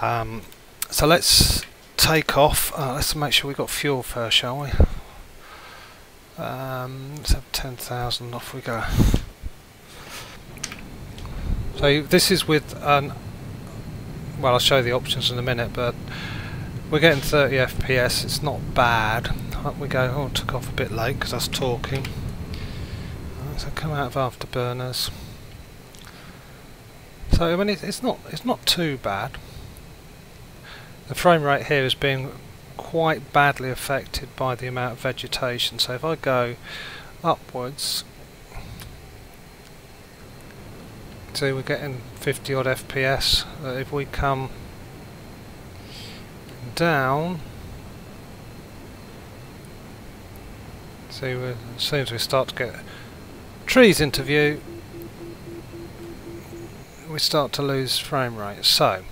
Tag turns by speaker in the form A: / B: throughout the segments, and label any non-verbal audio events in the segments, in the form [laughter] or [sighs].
A: Um, so let's take off. Uh, let's make sure we've got fuel first, shall we? Um, let's have 10,000. Off we go. So this is with an. Well, I'll show you the options in a minute, but we're getting 30 FPS. It's not bad. Up we go. Oh, took off a bit late because I was talking. So come out of afterburners. So I mean, it, it's not it's not too bad. The frame rate here is being quite badly affected by the amount of vegetation. So if I go upwards, see we're getting 50 odd FPS. Uh, if we come down, see as soon as we start to get trees into view, we start to lose frame rate. So,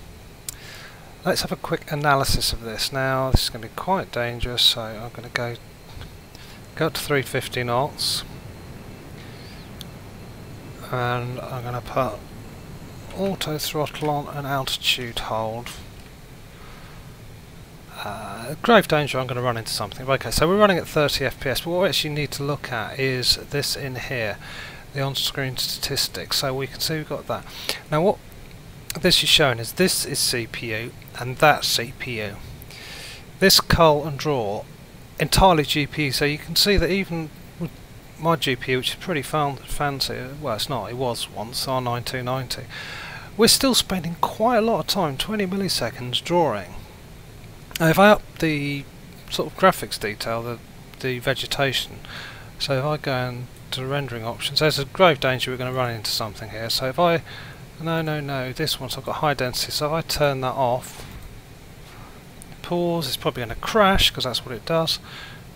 A: let's have a quick analysis of this. Now, this is going to be quite dangerous, so I'm going to go go up to 350 knots, and I'm going to put auto throttle on and altitude hold. Uh, grave danger I'm going to run into something. Okay, so we're running at 30 FPS, but what we actually need to look at is this in here, the on-screen statistics. So we can see we've got that. Now what this is showing is this is CPU and that CPU. This cull and draw entirely GPU, so you can see that even with my GPU, which is pretty fancy, well it's not, it was once, R9290, we're still spending quite a lot of time, 20 milliseconds, drawing. Now if I up the sort of graphics detail, the, the vegetation, so if I go into rendering options, there's a grave danger we're going to run into something here, so if I, no no no, this one, so I've got high density, so if I turn that off, pause, it's probably going to crash because that's what it does,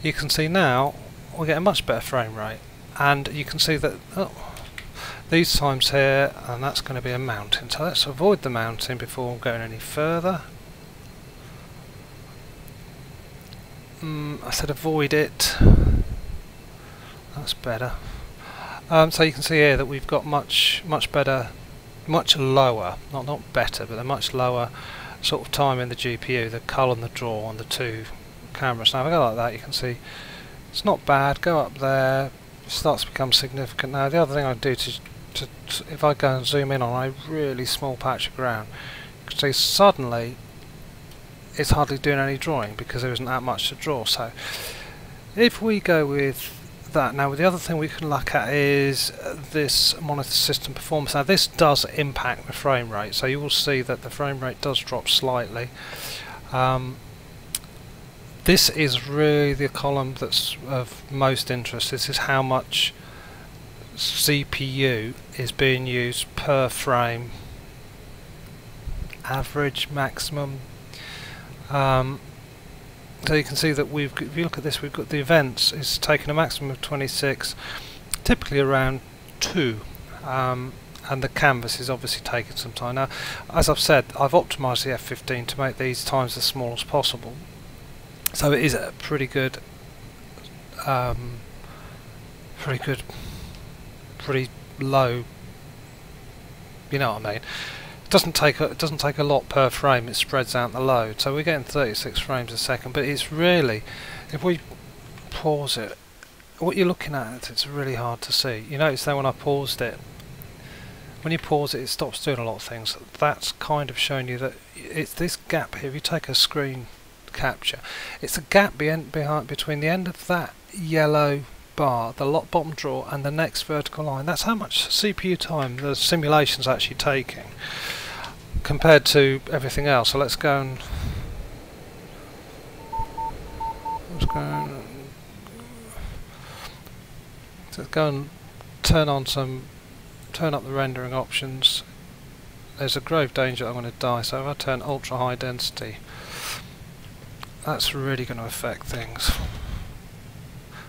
A: you can see now we get a much better frame rate, and you can see that, oh, these times here, and that's going to be a mountain, so let's avoid the mountain before going any further. Mm, I said avoid it. That's better. Um, so you can see here that we've got much much better, much lower, not not better, but a much lower sort of time in the GPU, the cull and the draw on the two cameras. Now if I go like that, you can see it's not bad. Go up there, starts to become significant. Now the other thing I do to, to, to if I go and zoom in on a really small patch of ground, you can see suddenly it's hardly doing any drawing because there isn't that much to draw. So if we go with that, now the other thing we can look at is this monitor system performance. Now this does impact the frame rate, so you will see that the frame rate does drop slightly. Um, this is really the column that's of most interest. This is how much CPU is being used per frame average maximum um, so you can see that we've, if you look at this, we've got the events is taking a maximum of 26, typically around 2. Um, and the canvas is obviously taking some time. Now, as I've said, I've optimised the F15 to make these times as small as possible. So it is a pretty good, um, pretty good, pretty low, you know what I mean doesn't take a, it doesn't take a lot per frame. It spreads out the load, so we're getting 36 frames a second. But it's really, if we pause it, what you're looking at, it's really hard to see. You notice that when I paused it, when you pause it, it stops doing a lot of things. That's kind of showing you that it's this gap here. If you take a screen capture, it's a gap behind between the end of that yellow bar, the lot bottom draw, and the next vertical line. That's how much CPU time the simulation's actually taking compared to everything else. So let's go and let's go and, let's go and turn on some turn up the rendering options. There's a grave danger I'm going to die, so if I turn ultra high density, that's really going to affect things.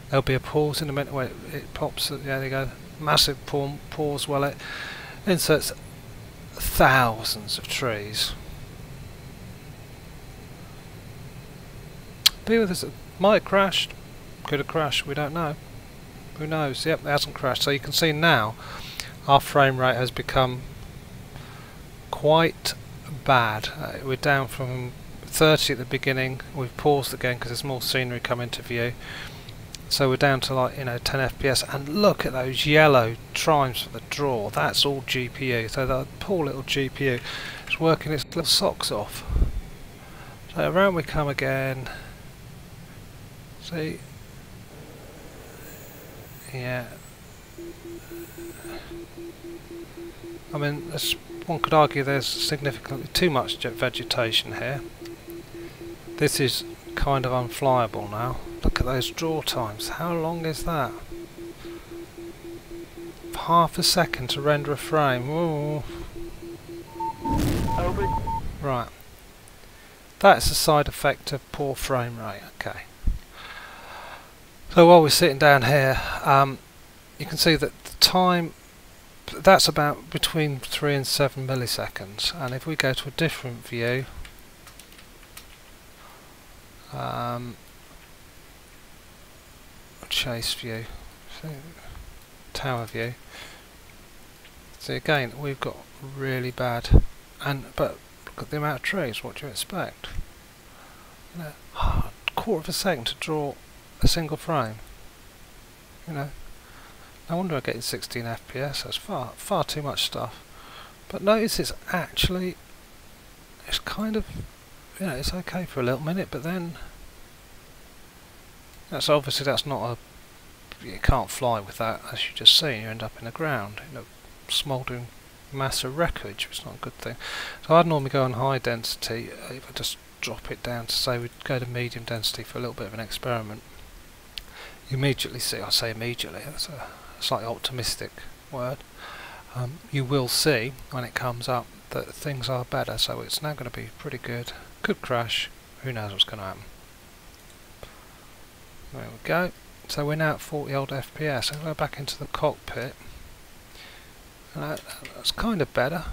A: There'll be a pause in a minute where it pops. Yeah, there you go. Massive pause while it inserts thousands of trees. Be with us. Might have crashed. Could have crashed. We don't know. Who knows? Yep, it hasn't crashed. So you can see now our frame rate has become quite bad. Uh, we're down from 30 at the beginning. We've paused again because there's more scenery coming to view. So we're down to like you know 10 FPS, and look at those yellow trimes for the draw. That's all GPU. So that poor little GPU is working its little socks off. So around we come again. See, yeah. I mean, one could argue there's significantly too much vegetation here. This is kind of unflyable now. Look at those draw times. How long is that? Half a second to render a frame. Ooh. Right. That's a side effect of poor frame rate. Okay. So while we're sitting down here, um, you can see that the time that's about between 3 and 7 milliseconds. And if we go to a different view um, chase view tower view. So again we've got really bad and but look at the amount of trees what do you expect? You know, a [sighs] quarter of a second to draw a single frame. You know no wonder I'm getting 16 FPS that's far far too much stuff but notice it's actually it's kind of you know, it's okay for a little minute, but then that's obviously that's not a you can't fly with that as you just seen. You end up in the ground, in a smouldering mass of wreckage. It's not a good thing. So I'd normally go on high density. Uh, if I just drop it down to say we'd go to medium density for a little bit of an experiment, you immediately see. I say immediately. That's a slightly optimistic word. Um, you will see when it comes up that things are better. So it's now going to be pretty good. Could crash. Who knows what's going to happen. There we go. So we're now at 40 old FPS. I'll go back into the cockpit. That, that's kind of better.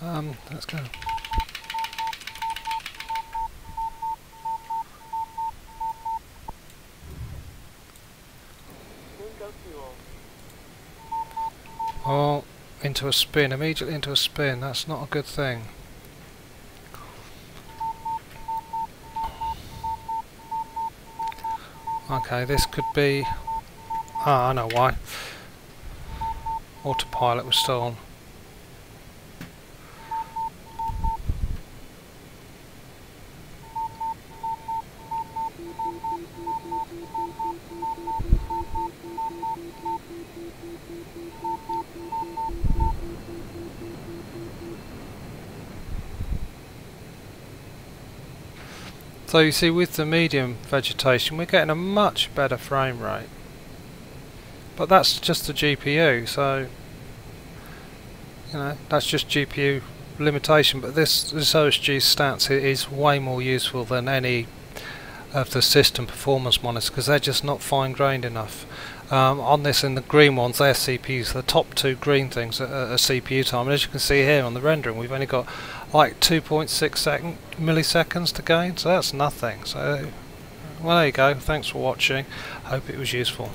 A: Um, let's go. Oh, into a spin, immediately into a spin. That's not a good thing. Okay, this could be... Ah, I know why. Autopilot was still on. So you see with the medium vegetation we're getting a much better frame rate. But that's just the GPU so you know that's just GPU limitation but this, this OSG stats is way more useful than any of the system performance monitors because they're just not fine grained enough. Um, on this in the green ones they're CPUs, the top two green things are, are CPU time and as you can see here on the rendering we've only got like 2.6 second milliseconds to gain so that's nothing. So well there you go. Thanks for watching. Hope it was useful